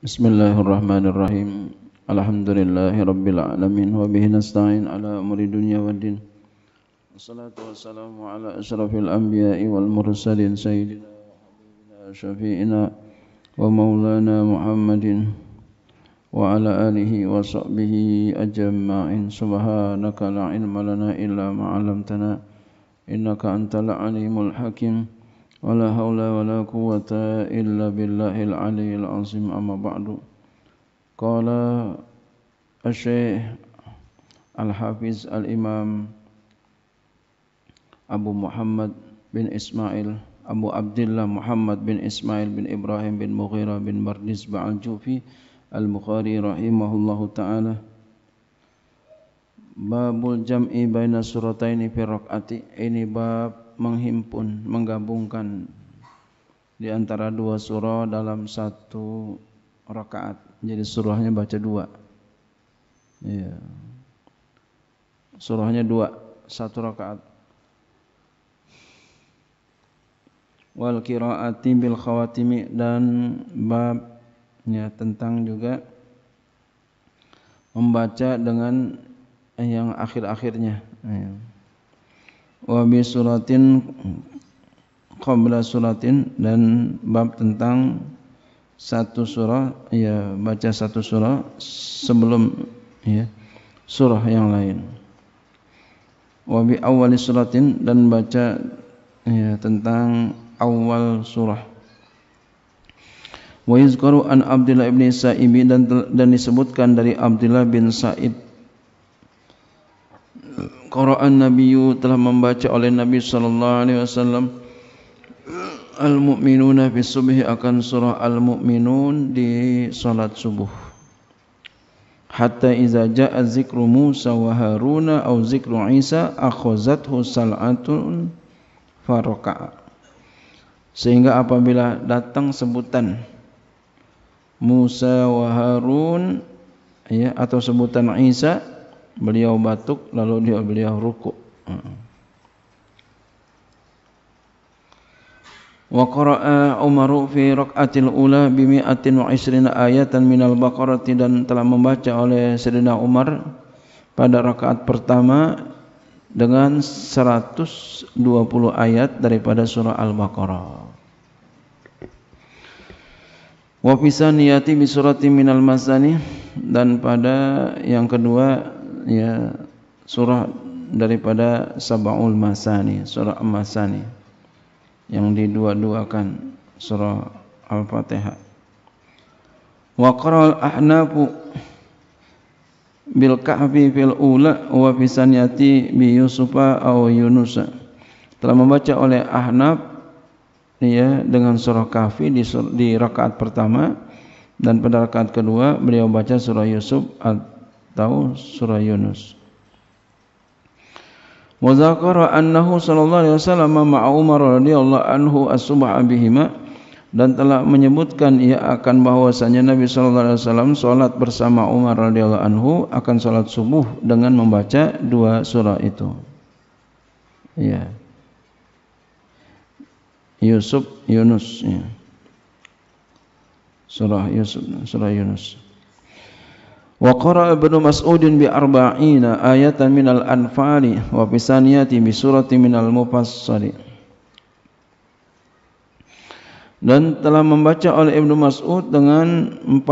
بسم الله الرحمن الرحيم. الحمد لله رب العالمين وبه نستعين على أمر الدنيا والدين. والصلاة والسلام على أشرف الأنبياء والمرسلين سيدنا وحبيبنا شفيئنا ومولانا محمد وعلى آله وصحبه أجمعين. سبحانك لا علم لنا إلا ما علمتنا إنك أنت العليم الحكيم. ولا حول ولا قوة إلا بالله العلي العظيم أما بعد قال الشيخ الحافظ الإمام أبو محمد بن إسماعيل أبو عبد الله محمد بن إسماعيل بن إبراهيم بن مغيرة بن مردس الجوفي البخاري رحمه الله تعالى Babul jam'i baina surataini fi rakaati. Ini bab menghimpun, menggabungkan di antara dua surah dalam satu rakaat. Jadi surahnya baca dua. Iya. Surahnya dua, satu rakaat. Wal qiraati bil khawatimi dan babnya tentang juga membaca dengan yang akhir-akhirnya. Iya wa bi suratin qabla suratin dan bab tentang satu surah ya baca satu surah sebelum ya surah yang lain. Wa bi awwali suratin dan baca ya tentang awal surah. Wa yuzkaru an Abdullah ibn Sa'ib dan dan disebutkan dari Abdullah bin Sa'id Qara'an Nabiyyu telah membaca oleh Nabi sallallahu alaihi wasallam Al-mu'minuna fi subhi akan surah Al-mu'minun di salat subuh. Hatta iza ja'a zikru Musa wa Haruna au zikru Isa akhazathu sal'atun faraka'a. Sehingga apabila datang sebutan Musa wa Harun ya atau sebutan Isa beliau batuk lalu dia beliau rukuk wa qara'a Umaru fi rak'atil ula bi mi'atin wa isrina ayatan minal baqarah dan telah membaca oleh Sayyidina Umar pada rakaat pertama dengan 120 ayat daripada surah Al-Baqarah. Wa fi saniyati bi surati minal masani dan pada yang kedua ya surah daripada Sab'ul Masani, surah Masani yang didua-duakan surah Al-Fatihah. Wa qara al-ahnafu bil kahfi fil ula wa fi saniyati bi Yusufa aw Yunus. Telah membaca oleh Ahnaf ya dengan surah Kahfi di, di rakaat pertama dan pada rakaat kedua beliau baca surah Yusuf tahu surah Yunus. Wa zakara annahu sallallahu alaihi wasallam ma'a Umar radhiyallahu anhu as-subha bihima dan telah menyebutkan ia akan bahwasanya Nabi sallallahu alaihi wasallam salat bersama Umar radhiyallahu anhu akan salat subuh dengan membaca dua surah itu. Ya. Yusuf Yunus ya. Surah Yusuf surah Yunus. Wa qara Ibnu Mas'ud bi arba'ina ayatan minal anfali wa fi saniyati bi surati minal mufassali. Dan telah membaca oleh Ibnu Mas'ud dengan 40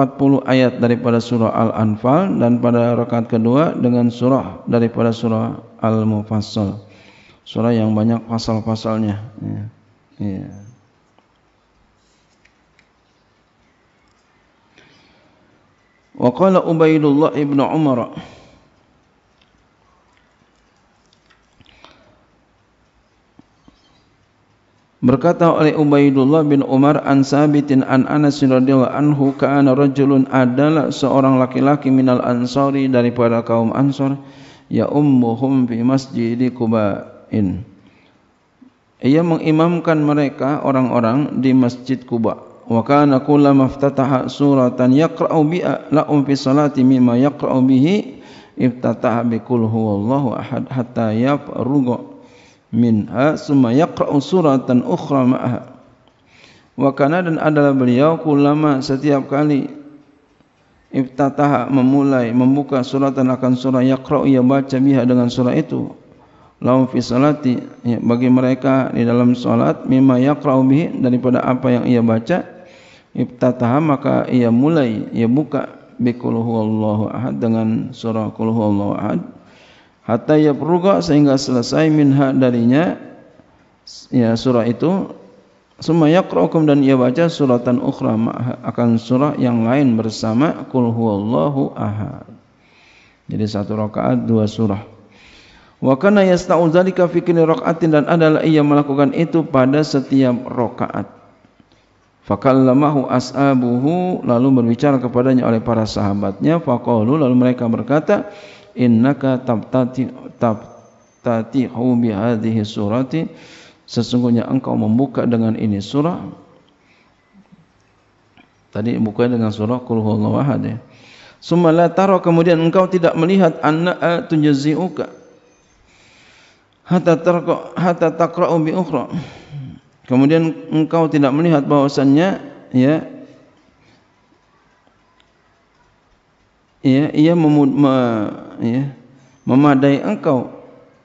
ayat daripada surah Al-Anfal dan pada rakaat kedua dengan surah daripada surah Al-Mufassal. Surah yang banyak pasal-pasalnya. Ya. ya. Wa Ubaidullah ibn Umar Berkata oleh Ubaidullah bin Umar an Sabitin an Anas radhiyallahu anhu kana rajulun adalah seorang laki-laki minal ansari daripada kaum Ansar ya ummuhum fi masjid Quba'in. Ia mengimamkan mereka orang-orang di Masjid Kuba wa kana kullama iftataha suratan yaqra'u biha la'um fi salati mimma yaqra'u bihi iftataha bi qul huwallahu ahad hatta yafruga minha summa yaqra'u suratan ukhra ma'aha. Wa kana dan adalah beliau kullama setiap kali iftataha memulai membuka suratan akan surah yaqra ia baca biha dengan surah itu. Lahum fi salati ya, bagi mereka di dalam salat mimma yaqra'u bihi daripada apa yang ia baca iftataha maka ia mulai ia buka bi qul huwallahu ahad dengan surah qul huwallahu ahad hatta yafruga sehingga selesai minha darinya ya surah itu Summa yaqra'ukum dan ia baca suratan ukhra akan surah yang lain bersama Qul huwallahu ahad. Jadi satu rakaat dua surah. Wa kana yasta'u dzalika fi kulli raka'atin dan adalah ia melakukan itu pada setiap rakaat. Fakallamahu ashabuhu lalu berbicara kepadanya oleh para sahabatnya. Faqalu lalu mereka berkata innaka tabtati tabtatihu bi hadhihi surati. Sesungguhnya engkau membuka dengan ini surah. Tadi buka dengan surah qul huwallahu ahad ya. Summa la tara kemudian engkau tidak melihat anna tunjazi'uka hatta tarqa hatta taqra'u bi ukhra kemudian engkau tidak melihat bahwasannya ya ya ia memud, me, ya, memadai engkau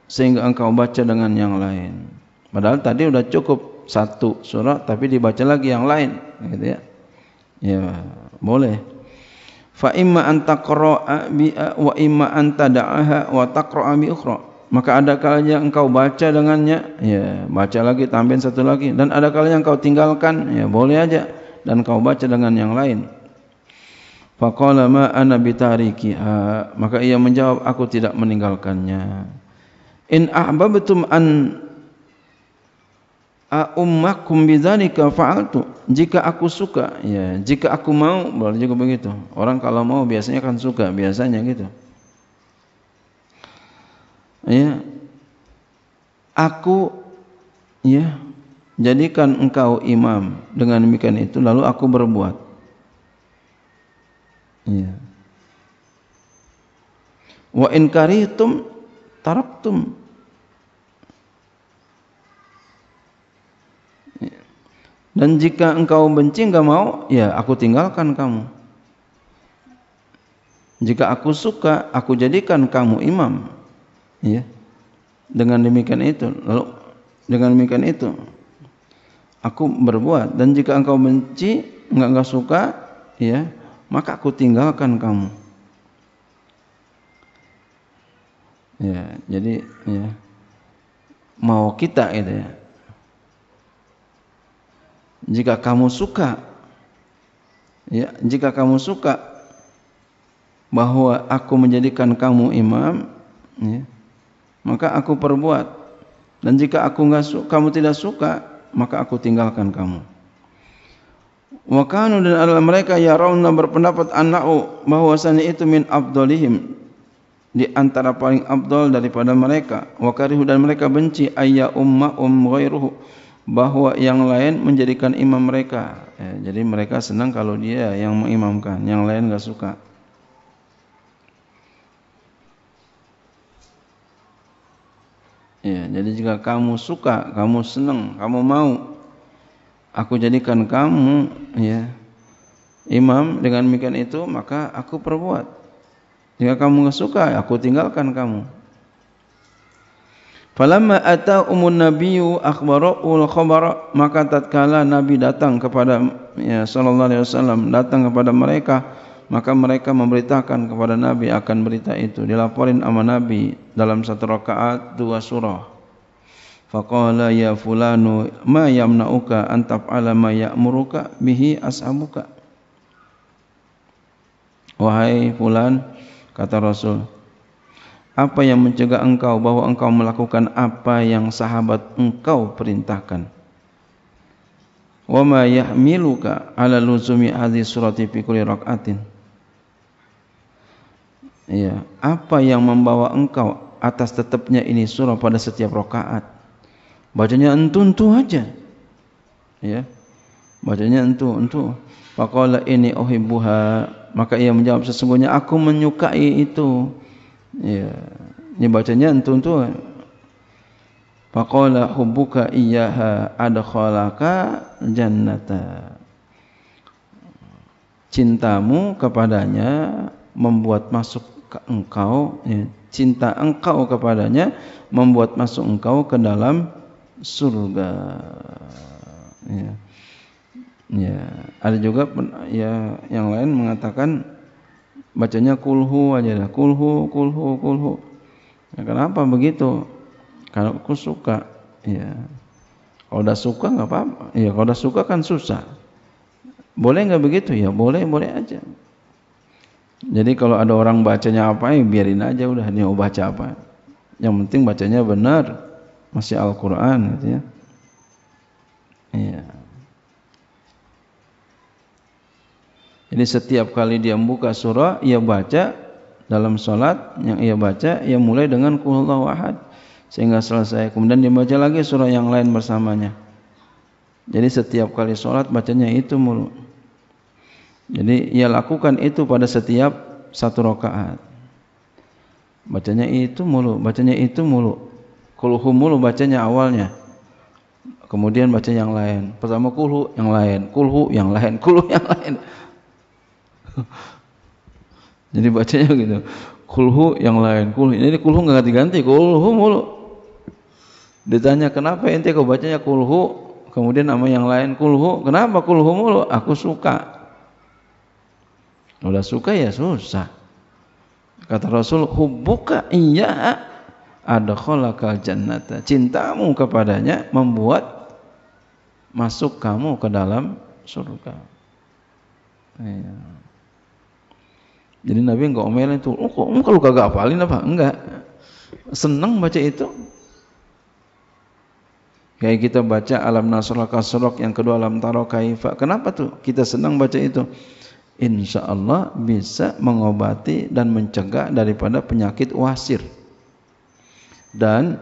sehingga engkau baca dengan yang lain Padahal tadi sudah cukup satu surah tapi dibaca lagi yang lain gitu ya. Ya, boleh. Fa imma an taqra'a bi wa imma an tada'aha wa taqra'a bi ukhra. Maka ada kalanya engkau baca dengannya, ya, baca lagi tambahin satu lagi. Dan ada kalanya engkau tinggalkan, ya, boleh aja. Dan engkau baca dengan yang lain. Faqala ma ana bitarikiha. Maka ia menjawab aku tidak meninggalkannya. In ahbabtum an ummakum bidzalika fa'altu. Jika aku suka ya jika aku mau boleh juga begitu. Orang kalau mau biasanya kan suka biasanya gitu ya. Aku ya jadikan engkau imam. Dengan demikian itu lalu aku berbuat. Ya. Wa in karihtum taraktum Dan jika engkau benci enggak mau, ya aku tinggalkan kamu. Jika aku suka, aku jadikan kamu imam. Ya. Dengan demikian itu, lalu dengan demikian itu aku berbuat dan jika engkau benci, enggak enggak suka, ya, maka aku tinggalkan kamu. Ya, jadi ya mau kita itu ya jika kamu suka ya jika kamu suka bahwa aku menjadikan kamu imam ya, maka aku perbuat dan jika aku enggak suka kamu tidak suka maka aku tinggalkan kamu wa kanu dan adalah mereka ya rauna berpendapat anau bahwasanya itu min abdolihim di antara paling abdol daripada mereka wa karihu dan mereka benci ayya umma um ghairuhu bahwa yang lain menjadikan imam mereka. Ya, jadi mereka senang kalau dia yang mengimamkan, yang lain enggak suka. Ya, jadi jika kamu suka, kamu senang, kamu mau, aku jadikan kamu ya imam dengan demikian itu, maka aku perbuat. Jika kamu enggak suka, aku tinggalkan kamu. Falamma ata umun nabiyyu akhbara'ul khabara maka tatkala nabi datang kepada ya sallallahu alaihi wasallam datang kepada mereka maka mereka memberitakan kepada nabi akan berita itu. Dilaporin sama nabi dalam satu rakaat dua surah. Faqala ya fulanu ma yamna'uka an taf'ala ma ya'muruka bihi ashabuka wahai fulan kata rasul apa yang mencegah engkau bahwa engkau melakukan apa yang sahabat engkau perintahkan? Wa ma yahmiluka ala luzumi hadhihi surati fi kulli rak'atin ya apa yang membawa engkau atas tetapnya ini surah pada setiap rakaat? Bacanya entu-entu aja. Ya bacanya entu-entu faqala ini uhibbuha. Maka ia menjawab sesungguhnya aku menyukai itu. Ya. Ini bacanya entu-entu. Faqala hubbuka iyyaha adkhalaka jannata. cintamu kepadanya membuat masuk engkau ya, cinta engkau kepadanya membuat masuk engkau ke dalam surga. Ya. ya. Ada juga ya yang lain mengatakan bacanya kulhu aja dah kulhu kulhu kulhu. Ya, kenapa begitu? Kalau aku suka ya. Kalau udah suka nggak apa-apa. Ya kalau udah suka kan susah. Boleh nggak begitu? Ya boleh boleh aja jadi kalau ada orang bacanya apa ya biarin aja udah dia mau baca apa yang penting bacanya benar masih Al-Quran gitu ya iya Jadi setiap kali dia membuka surah, ia baca dalam solat yang ia baca, ia mulai dengan kulhu ahad sehingga selesai. Kemudian dia baca lagi surah yang lain bersamanya. Jadi setiap kali solat bacanya itu mulu. Jadi ia lakukan itu pada setiap satu rakaat. Bacanya itu mulu, bacanya itu mulu. Kulhu mulu bacanya awalnya. Kemudian baca yang lain. Pertama kulhu yang lain, kulhu yang lain, kulhu yang lain. Jadi bacanya gitu. Kulhu yang lain, kulhu. Ini kulhu nggak ganti-ganti, kulhu mulu. Ditanya kenapa ente kau bacanya kulhu, kemudian nama yang lain kulhu. Kenapa kulhu mulu? Aku suka. Udah suka ya susah. Kata Rasul, hubbuka iya adkhalakal jannata. Cintamu kepadanya membuat masuk kamu ke dalam surga. Iya. Jadi Nabi enggak omelin itu, oh kok kalau kagak hafalin apa? Enggak. Senang baca itu. Kayak kita baca alam nasrul kasrok yang kedua alam taro kaifa. Kenapa tuh kita senang baca itu? Insya Allah bisa mengobati dan mencegah daripada penyakit wasir. Dan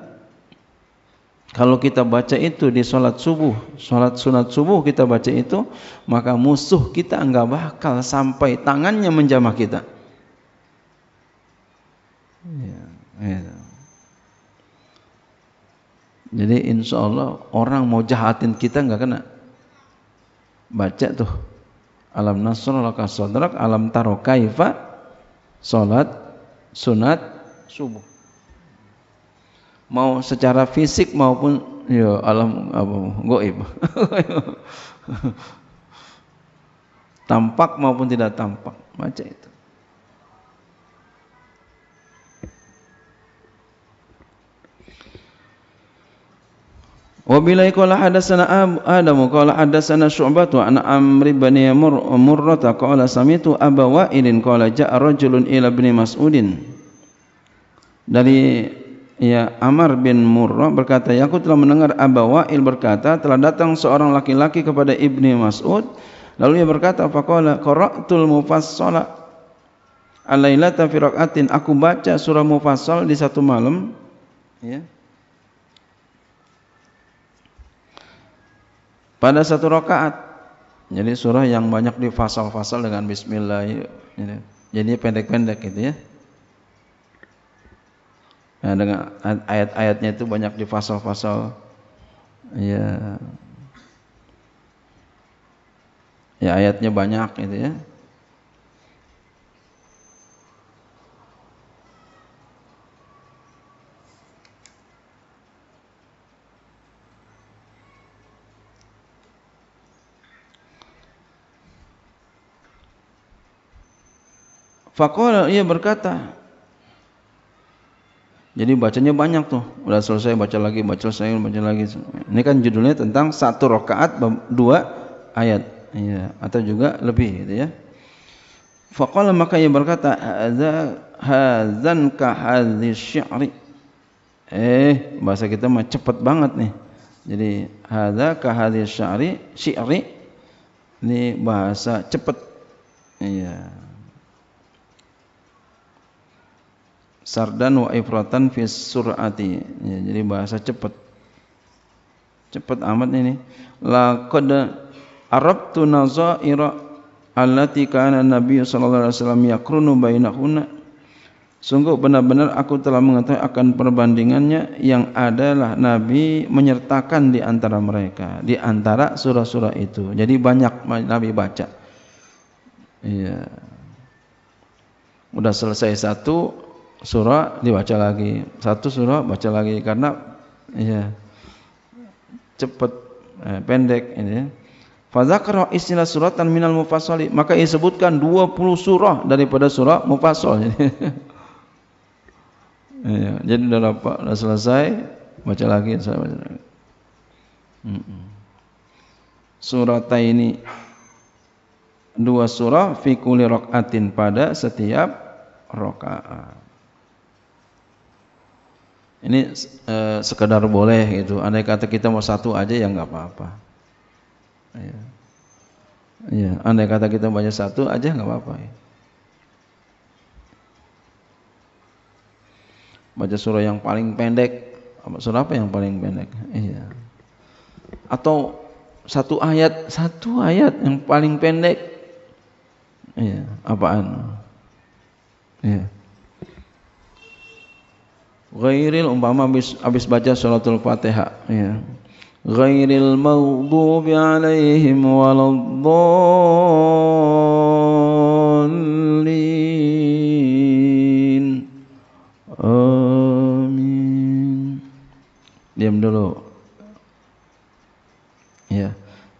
kalau kita baca itu di sholat subuh, sholat sunat subuh kita baca itu, maka musuh kita enggak bakal sampai tangannya menjamah kita. Ya, ya. Jadi insya Allah orang mau jahatin kita enggak kena. Baca tuh. Alam nasr laka sadrak, alam taro kaifa, sholat sunat subuh. Mau secara fisik maupun ya alam apa goib. Tampak maupun tidak tampak baca itu Qala hadatsana Adam qala hadatsana Syu'bah wa an Amr bin Murrah qala samitu Aba Wa'ilin qala ja'a rajulun ila ibn Mas'udin dari Ya Amr bin Murrah berkata, "Ya aku telah mendengar Aba Wa'il berkata, telah datang seorang laki-laki kepada Ibni Mas'ud, lalu ia berkata, faqala qara'tul mufassala alailata fi raqatin." Aku baca surah Mufassal di satu malam, ya. Pada satu rakaat. Jadi surah yang banyak difasal-fasal dengan bismillah. Jadi pendek-pendek gitu ya. Nah, dengan ayat-ayatnya itu banyak di pasal-pasal ya ya ayatnya banyak itu ya Faqala ia berkata jadi bacanya banyak tuh. Udah selesai baca lagi, baca selesai, baca lagi. Ini kan judulnya tentang satu rakaat dua ayat. Ya, atau juga lebih gitu ya. Faqala maka ia berkata, "Hadza hadzan ka hadzi syi'ri." Eh, bahasa kita mah cepat banget nih. Jadi hadza ka hadzi syi'ri, syi'ri ini bahasa cepat. Iya. Sardan wa ifratan fi sur'ati. Ya, jadi bahasa cepat cepat amat ini. Laqad arabtu nazaira allati kana nabi sallallahu alaihi wasallam yakrunu bainahunna. Sungguh benar-benar aku telah mengetahui akan perbandingannya yang adalah nabi menyertakan di antara mereka di antara surah-surah itu. Jadi banyak nabi baca. Iya. Udah selesai satu surah dibaca lagi. Satu surah baca lagi karena iya cepat eh, pendek ini. Fadzakara istilah suratan minal mufassali maka disebutkan 20 surah daripada surah mufassal. iya, jadi udah dapat, udah selesai baca lagi, saya baca lagi. Surat ini dua surah fi kulli rakaatin pada setiap rakaat. Ini e, sekedar boleh gitu. Andai kata kita mau satu aja ya nggak apa-apa. Ya. ya, andai kata kita baca satu aja nggak apa-apa. Ya. Baca surah yang paling pendek. Surah apa yang paling pendek? Iya. Atau satu ayat, satu ayat yang paling pendek. Iya, apaan? Iya ghairil umpama habis habis baca suratul Fatihah ya. Ghairil maghdubi alaihim waladdallin. Amin. Diam dulu. Ya.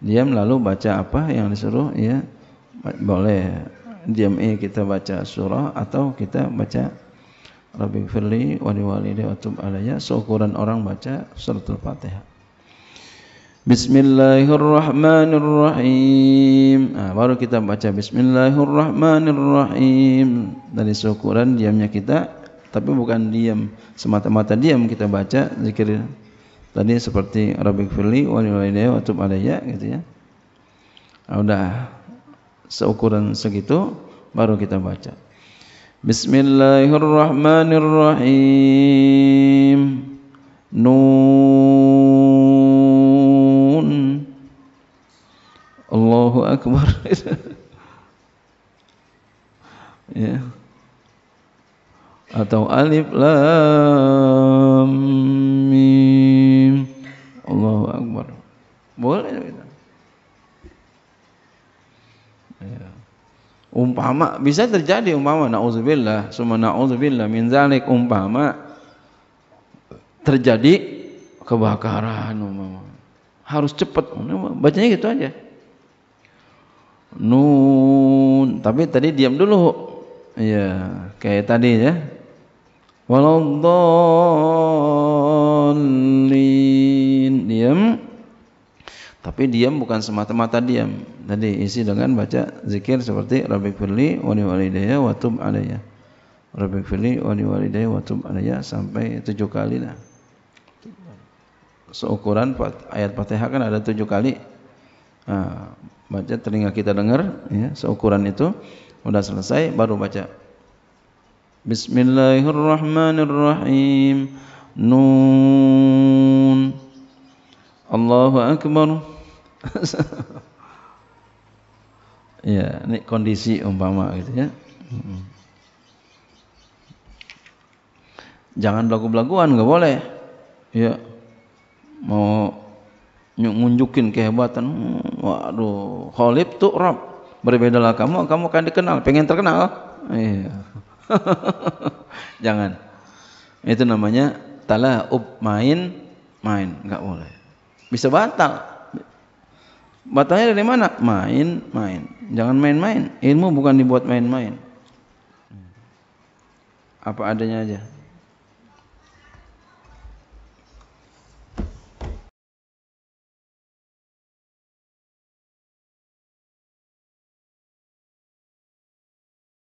Diam lalu baca apa yang disuruh ya. Boleh. Diam ini kita baca surah atau kita baca Rabbi firli wali walidayya wa tub alayya seukuran orang baca suratul Fatihah. Bismillahirrahmanirrahim. Nah, baru kita baca Bismillahirrahmanirrahim dari seukuran diamnya kita, tapi bukan diam semata-mata diam kita baca zikir tadi seperti Rabbi firli wali walidayya wa tub alayya gitu ya. Nah, udah seukuran segitu baru kita baca. بسم الله الرحمن الرحيم نون الله أكبر ya atau alif lam mim Allahu akbar boleh umpama bisa terjadi umpama naudzubillah summa naudzubillah min zalik umpama terjadi kebakaran umpama. Harus cepat bacanya gitu aja. Nun tapi tadi diam dulu. Ya kayak tadi ya. Waladdallin diam. Tapi diam bukan semata-mata diam. Tadi isi dengan baca zikir seperti Rabbi firli wa li walidayya wa tub alayya. Rabbi firli wa li walidayya wa tub alayya sampai tujuh kali lah. Seukuran ayat Fatihah kan ada tujuh kali. Nah, baca telinga kita dengar ya, seukuran itu udah selesai baru baca Bismillahirrahmanirrahim Nun Allahu Akbar ya, ini kondisi umpama gitu ya. Jangan belagu-belaguan, nggak boleh. Ya, mau nunjukin kehebatan. Waduh, Khalid tuh Rob. Berbedalah kamu, kamu akan dikenal. Pengen terkenal? Iya. Jangan. Itu namanya talaub main main, nggak boleh. Bisa batal. Batalnya dari mana? Main, main. Jangan main-main. Ilmu bukan dibuat main-main. Apa adanya aja.